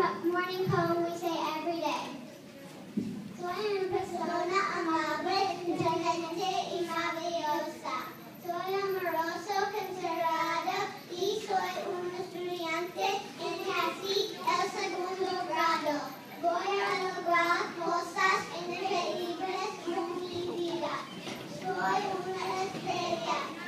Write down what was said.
morning poem we say every day. Soy una persona amable, inteligente y maravillosa. Soy amoroso, considerado y soy un estudiante en casi el segundo grado. Voy a lograr cosas increíbles en mi vida. Soy una estrella.